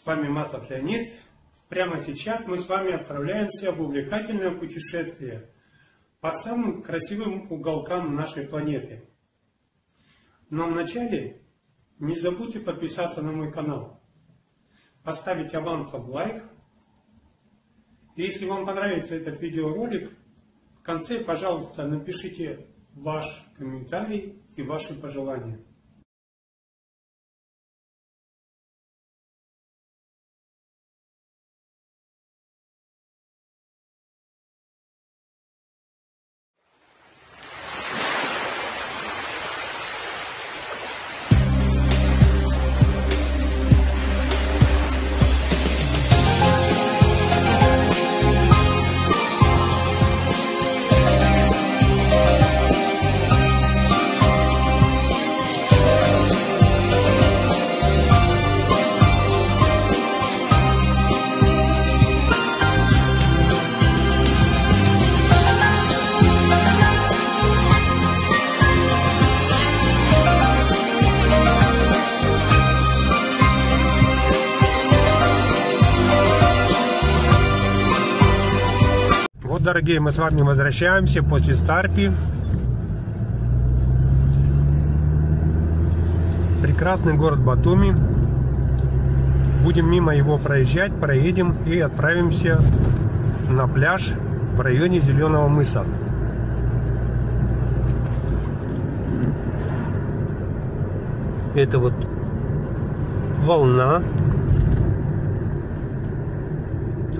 С вами Масов Леонид. Прямо сейчас мы с вами отправляемся в увлекательное путешествие по самым красивым уголкам нашей планеты. Но вначале не забудьте подписаться на мой канал, поставить авансом лайк. И если вам понравится этот видеоролик, в конце, пожалуйста, напишите ваш комментарий и ваши пожелания. Дорогие, мы с вами возвращаемся после Старпи. Прекрасный город Батуми. Будем мимо его проезжать, проедем и отправимся на пляж в районе Зеленого мыса. Это вот волна,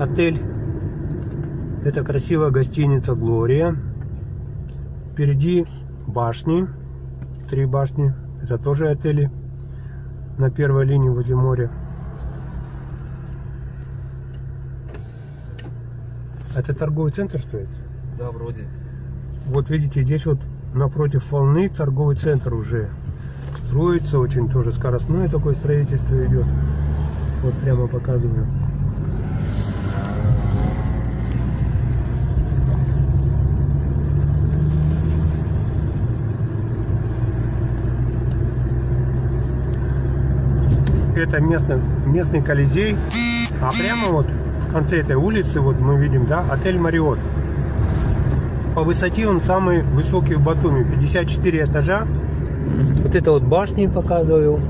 отель это красивая гостиница Глория. Впереди башни. Три башни. Это тоже отели на первой линии возле моря. Это торговый центр стоит? Да, вроде. Вот видите, здесь вот напротив волны торговый центр уже строится. Очень тоже скоростное такое строительство идет. Вот прямо показываю. Это местный, местный Колизей. А прямо вот в конце этой улицы вот мы видим, да, отель Мариот. По высоте он самый высокий в Батуми, 54 этажа. Вот это вот башни показываю.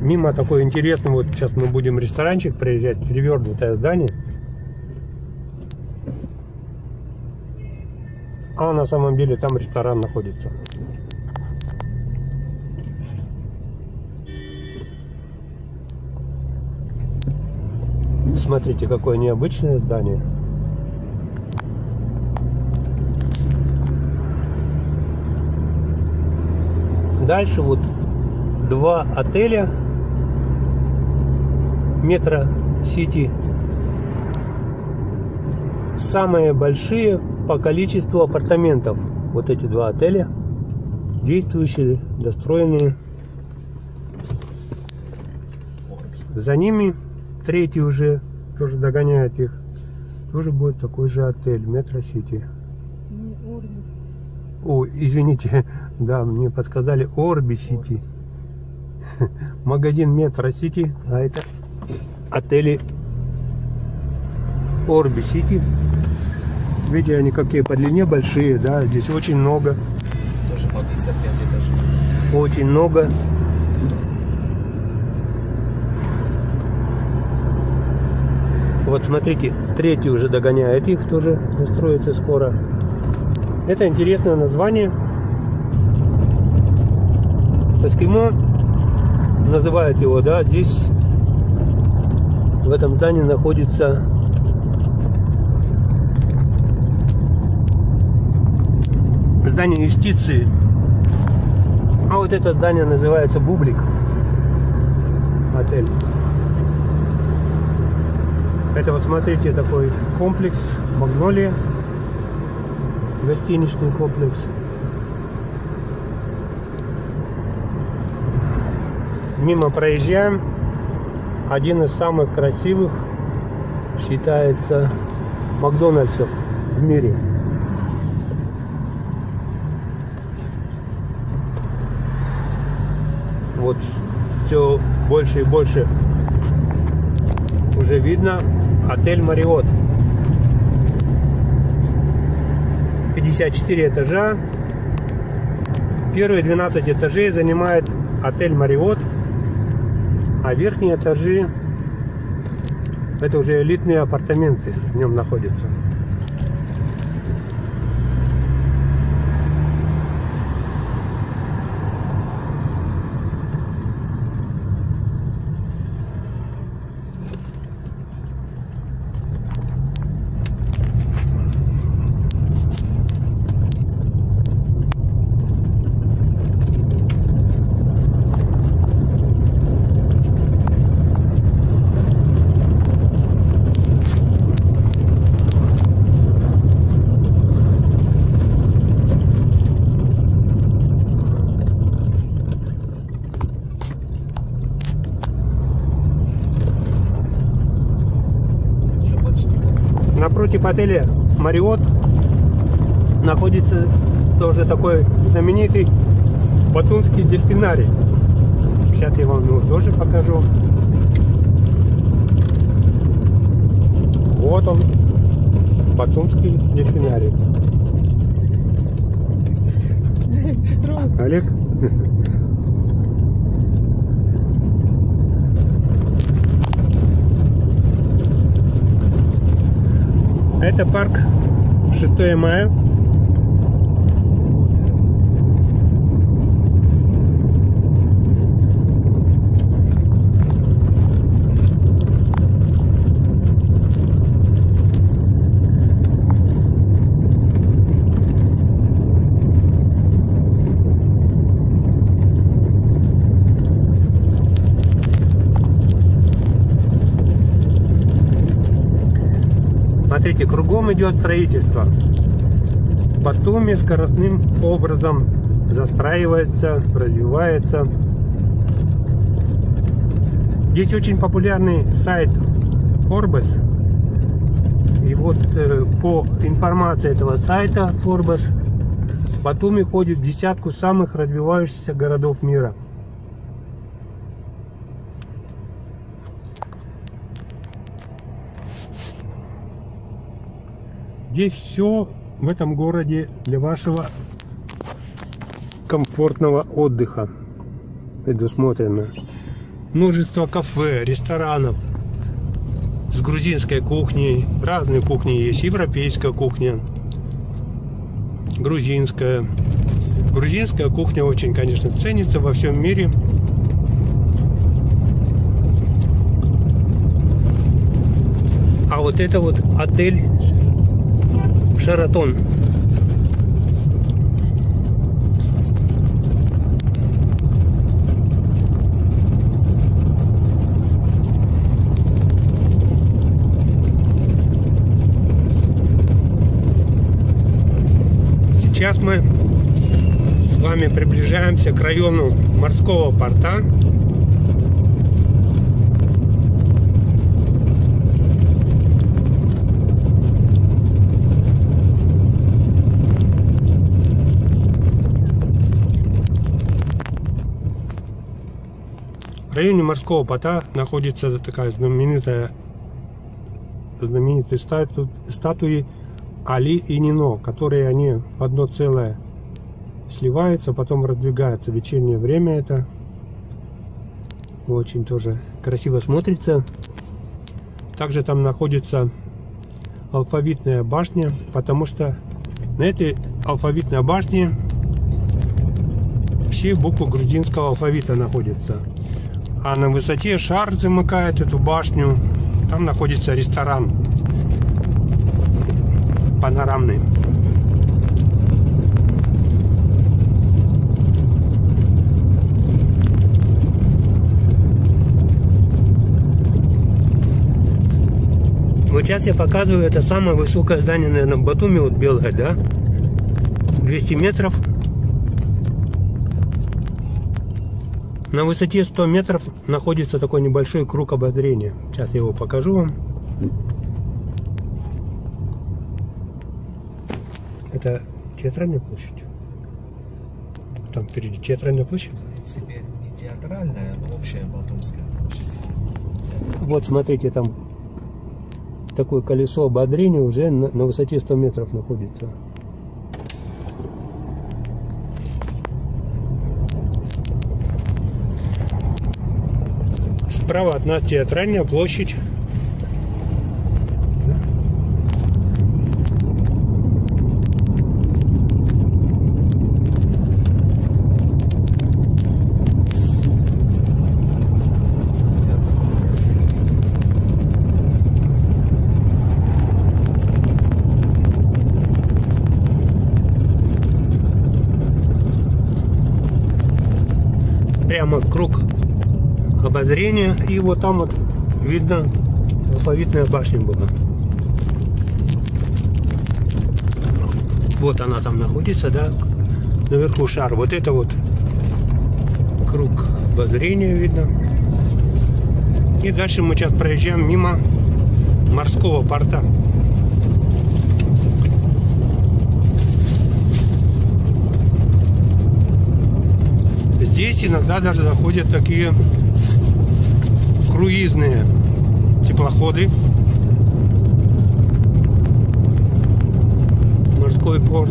Мимо такой интересный, вот сейчас мы будем ресторанчик проезжать, перевернутое здание. А на самом деле там ресторан находится. Смотрите, какое необычное здание. Дальше вот два отеля Метро Сити. Самые большие по количеству апартаментов. Вот эти два отеля. Действующие, достроенные. За ними третий уже тоже догоняет их. Тоже будет такой же отель Метро Сити. О, извините, да, мне подсказали Орби Сити. Магазин Метро Сити, а это отели Орби Сити. Видите, они какие по длине большие, да, здесь очень много. Тоже по 55 этажей. Очень много. Вот смотрите, третий уже догоняет их, тоже настроится скоро. Это интересное название. Эскимо называют его, да, здесь в этом здании находится здание юстиции. А вот это здание называется Бублик. Отель. Это вот смотрите такой комплекс Магнолия. Гостиничный комплекс. Мимо проезжаем. Один из самых красивых считается Макдональдсов в мире. вот все больше и больше уже видно отель Мариот. 54 этажа. Первые 12 этажей занимает отель Мариот, а верхние этажи это уже элитные апартаменты в нем находятся. Напротив отеля Мариот находится тоже такой знаменитый Батумский дельфинарий. Сейчас я вам его тоже покажу. Вот он, Батумский дельфинарий. Олег? Это парк 6 мая. Смотрите, кругом идет строительство. Батуми скоростным образом застраивается, развивается. Есть очень популярный сайт Forbes. И вот э, по информации этого сайта Forbes, Батуми входит в десятку самых развивающихся городов мира. Здесь все в этом городе для вашего комфортного отдыха предусмотрено. Множество кафе, ресторанов с грузинской кухней. Разные кухни есть. Европейская кухня, грузинская. Грузинская кухня очень, конечно, ценится во всем мире. А вот это вот отель Шаратон. Сейчас мы с вами приближаемся к району морского порта. Районе морского порта находится такая знаменитая знаменитые стату, статуи Али и Нино, которые они в одно целое сливаются, потом раздвигаются. В вечернее время это очень тоже красиво смотрится. Также там находится алфавитная башня, потому что на этой алфавитной башне все буквы грузинского алфавита находятся. А на высоте шар замыкает эту башню. Там находится ресторан панорамный. Вот сейчас я показываю, это самое высокое здание, наверное, в Батуми, вот белое, да? 200 метров. На высоте 100 метров находится такой небольшой круг обозрения. Сейчас я его покажу вам. Это театральная площадь. Там впереди театральная площадь. Теперь не театральная, но общая Балтумская площадь. Вот смотрите, там такое колесо ободрения уже на, на высоте 100 метров находится. Справа от нас театральная площадь. Прямо круг обозрения. И вот там вот видно алфавитная башня была. Вот она там находится, да, наверху шар. Вот это вот круг обозрения видно. И дальше мы сейчас проезжаем мимо морского порта. Здесь иногда даже заходят такие круизные теплоходы. Морской порт.